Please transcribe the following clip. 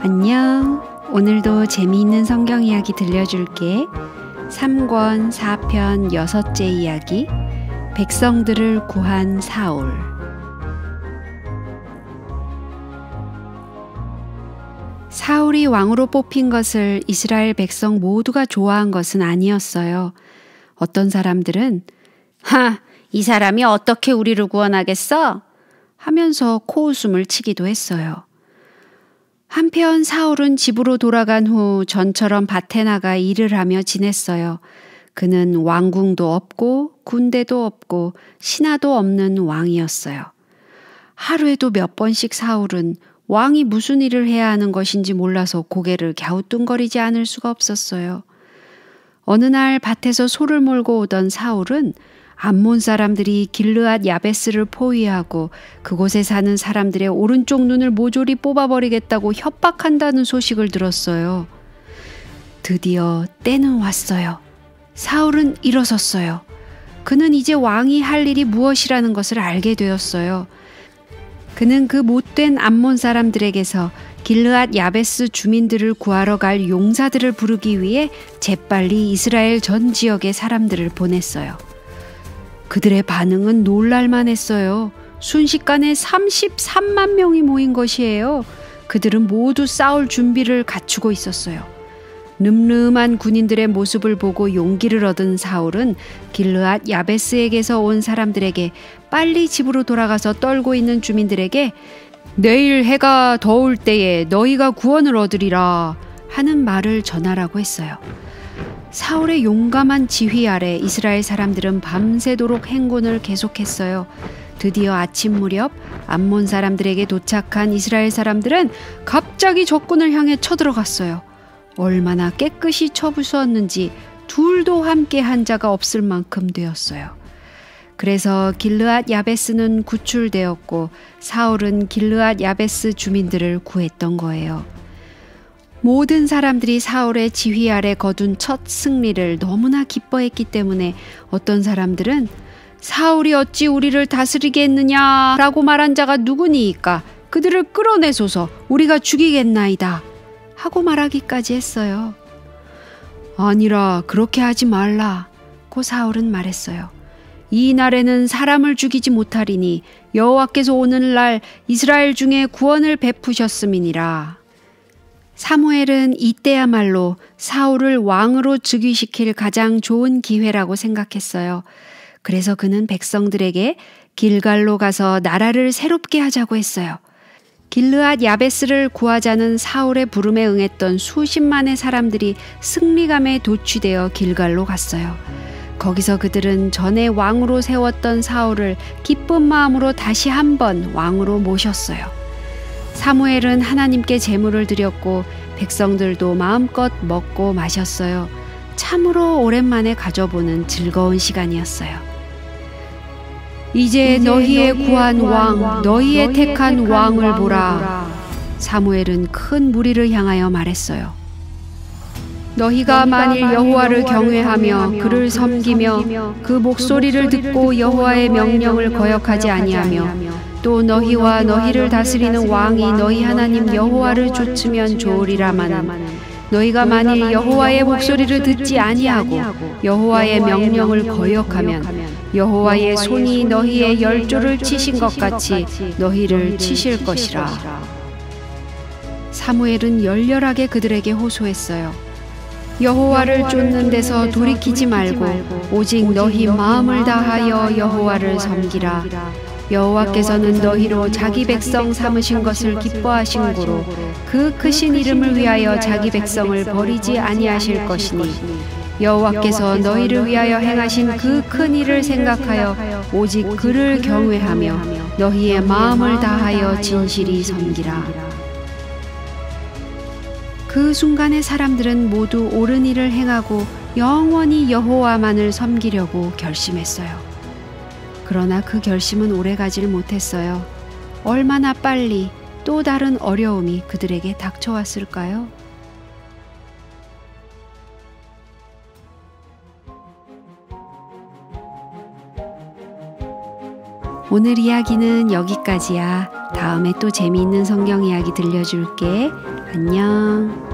안녕. 오늘도 재미있는 성경 이야기 들려줄게. 3권 4편 여섯째 이야기. 백성들을 구한 사울. 사울이 왕으로 뽑힌 것을 이스라엘 백성 모두가 좋아한 것은 아니었어요. 어떤 사람들은, 하, 이 사람이 어떻게 우리를 구원하겠어? 하면서 코웃음을 치기도 했어요. 한편 사울은 집으로 돌아간 후 전처럼 밭에 나가 일을 하며 지냈어요. 그는 왕궁도 없고 군대도 없고 신하도 없는 왕이었어요. 하루에도 몇 번씩 사울은 왕이 무슨 일을 해야 하는 것인지 몰라서 고개를 갸우뚱거리지 않을 수가 없었어요. 어느 날 밭에서 소를 몰고 오던 사울은 암몬 사람들이 길르앗 야베스를 포위하고 그곳에 사는 사람들의 오른쪽 눈을 모조리 뽑아버리겠다고 협박한다는 소식을 들었어요. 드디어 때는 왔어요. 사울은 일어섰어요. 그는 이제 왕이 할 일이 무엇이라는 것을 알게 되었어요. 그는 그 못된 암몬 사람들에게서 길르앗 야베스 주민들을 구하러 갈 용사들을 부르기 위해 재빨리 이스라엘 전 지역의 사람들을 보냈어요. 그들의 반응은 놀랄만 했어요. 순식간에 33만 명이 모인 것이에요. 그들은 모두 싸울 준비를 갖추고 있었어요. 늠름한 군인들의 모습을 보고 용기를 얻은 사울은 길르앗 야베스에게서 온 사람들에게 빨리 집으로 돌아가서 떨고 있는 주민들에게 내일 해가 더울 때에 너희가 구원을 얻으리라 하는 말을 전하라고 했어요. 사울의 용감한 지휘 아래 이스라엘 사람들은 밤새도록 행군을 계속했어요. 드디어 아침 무렵 암몬 사람들에게 도착한 이스라엘 사람들은 갑자기 적군을 향해 쳐들어갔어요. 얼마나 깨끗이 쳐부수었는지 둘도 함께 한 자가 없을 만큼 되었어요. 그래서 길르앗 야베스는 구출되었고 사울은 길르앗 야베스 주민들을 구했던 거예요. 모든 사람들이 사울의 지휘 아래 거둔 첫 승리를 너무나 기뻐했기 때문에 어떤 사람들은 사울이 어찌 우리를 다스리겠느냐 라고 말한 자가 누구니이까 그들을 끌어내소서 우리가 죽이겠나이다 하고 말하기까지 했어요. 아니라 그렇게 하지 말라 고 사울은 말했어요. 이 날에는 사람을 죽이지 못하리니 여호와께서 오늘날 이스라엘 중에 구원을 베푸셨음이니라. 사무엘은 이때야말로 사울을 왕으로 즉위시킬 가장 좋은 기회라고 생각했어요. 그래서 그는 백성들에게 길갈로 가서 나라를 새롭게 하자고 했어요. 길르앗 야베스를 구하자는 사울의 부름에 응했던 수십만의 사람들이 승리감에 도취되어 길갈로 갔어요. 거기서 그들은 전에 왕으로 세웠던 사울을 기쁜 마음으로 다시 한번 왕으로 모셨어요. 사무엘은 하나님께 제물을 드렸고 백성들도 마음껏 먹고 마셨어요. 참으로 오랜만에 가져보는 즐거운 시간이었어요. 이제 너희의 구한 왕, 너희의 택한 왕을 보라. 사무엘은 큰 무리를 향하여 말했어요. 너희가 만일 여호와를 경외하며 그를 섬기며 그 목소리를 듣고 여호와의 명령을 거역하지 아니하며 또 너희와 너희를 다스리는 왕이 너희 하나님 여호와를 좇으면 좋으리라마는 너희가 만일 여호와의 목소리를 듣지 아니하고 여호와의 명령을 거역하면 여호와의 손이 너희의 열조를 치신 것 같이 너희를 치실 것이라. 사무엘은 열렬하게 그들에게 호소했어요. 여호와를 쫓는 데서 돌이키지 말고 오직 너희 마음을 다하여 여호와를 섬기라. 여호와께서는 너희로 자기 백성 삼으신 것을 기뻐하신 고로 그 크신 이름을 위하여 자기 백성을 버리지 아니하실 것이니 여호와께서 너희를 위하여 행하신 그 큰 일을 생각하여 오직 그를 경외하며 너희의 마음을 다하여 진실이 섬기라. 그 순간에 사람들은 모두 옳은 일을 행하고 영원히 여호와만을 섬기려고 결심했어요. 그러나 그 결심은 오래 가질 못했어요. 얼마나 빨리 또 다른 어려움이 그들에게 닥쳐왔을까요? 오늘 이야기는 여기까지야. 다음에 또 재미있는 성경 이야기 들려줄게. 안녕.